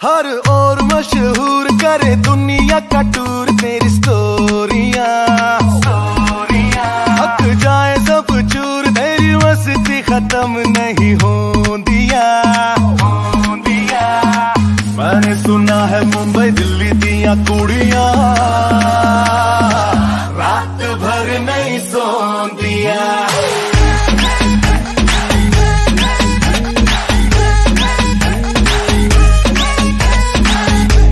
हर और मशहूर करे दुनिया का नहीं हो दिया मैंने सुना है मुंबई, दिल्ली दिया कुड़िया। रात भर नहीं सो दिया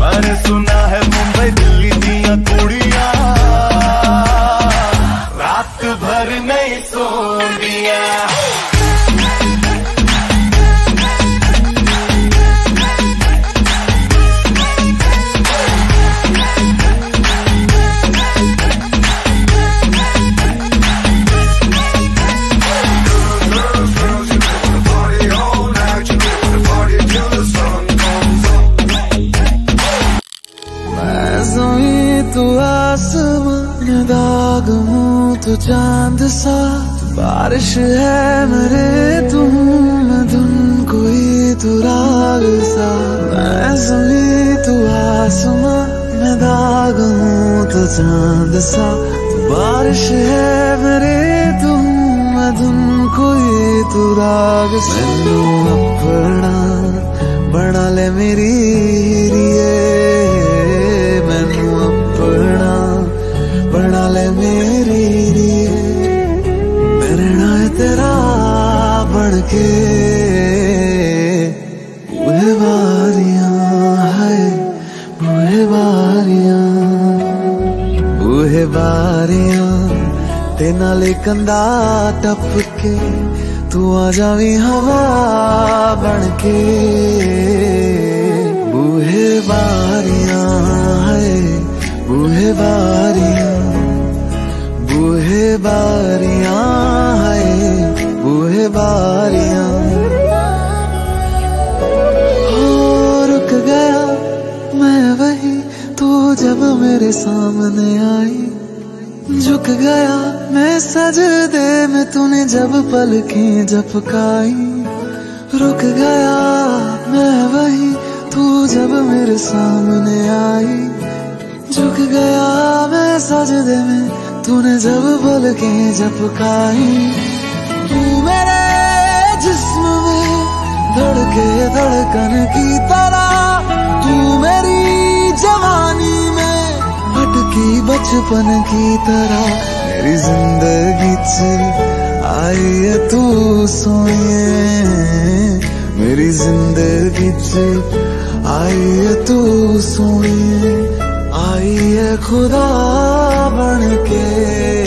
मैंने सुना है मुंबई, दिल्ली दिया कुड़िया। रात भर नहीं सो दिया दाग हूँ तो चाँद सा। बारिश है मेरे तू मैं धुन कोई तू राग सा। मैं जमी तू आसमान मैं दाग हूँ तो चाँद सा। बारिश है मेरे तू मैं धुन कोई तू राग सा। अपना बना ले मेरी नाले कंधा टपके तू आ जावी हवा बन के। बूहे बारियाँ है बूहे बारियाँ तू जब मेरे सामने आई, झुक गया मैं सजदे में तूने जब पलकें झपकाई रुक गया मैं वही, तू जब मेरे सामने आई। झुक गया मैं सजदे में तूने जब पल पलकें झपकाई तू मेरे जिस्म में धड़के धड़कन की तरह बचपन की तरह। मेरी ज़िंदगी से आई तू सोए। मेरी ज़िंदगी से आई तू सोए। आई खुदा बन के।